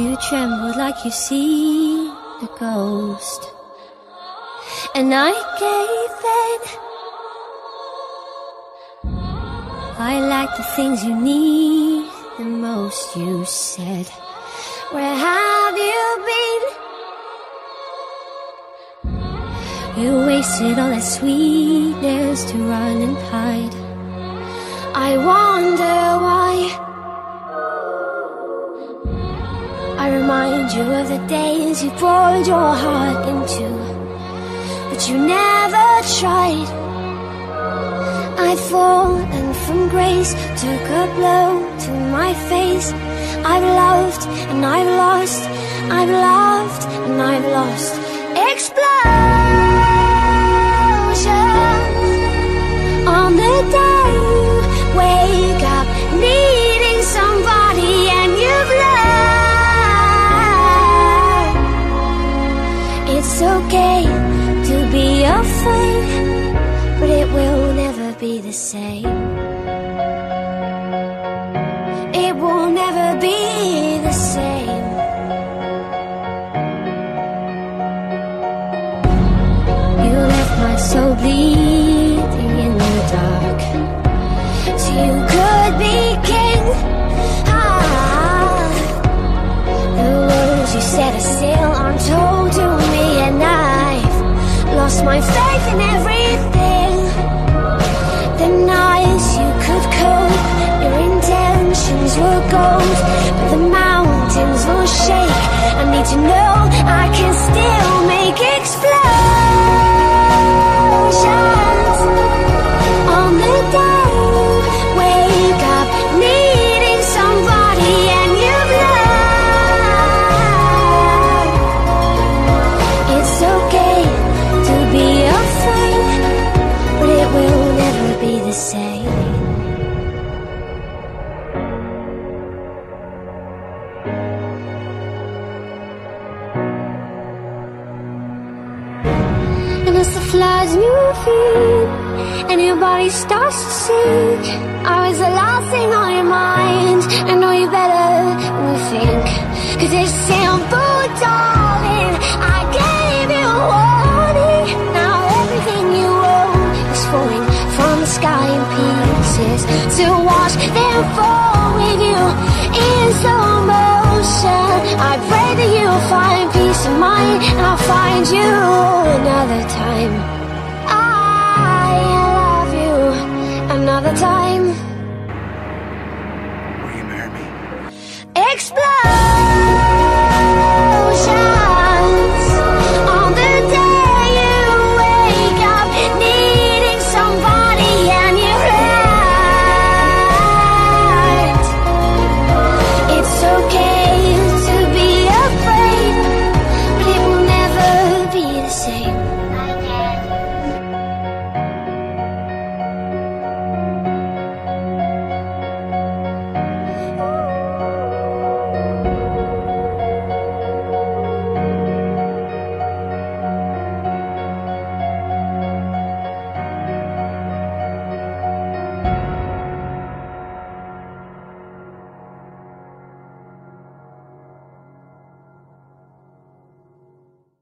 You trembled like you see a ghost. And I gave in. I like the things you need the most, you said. Where have you been? You wasted all that sweetness to run and hide. I wonder remind you of the days you poured your heart into, but you never tried. I'd fallen from grace, took a blow to my face. I've loved and I've lost, I've loved and I've lost. It's okay to be afraid, but it will never be the same. It will never be the same. You left my soul bleeding in the dark. So you could be king. Ah, the words you said are still untold my faith in everything. Same. And as the flies move in and your body starts to sink, I was the last thing on your mind. I know you better than you think. Cause it's simple, dark. close fall with you in slow motion. I pray that you'll find peace of mind and I'll find you.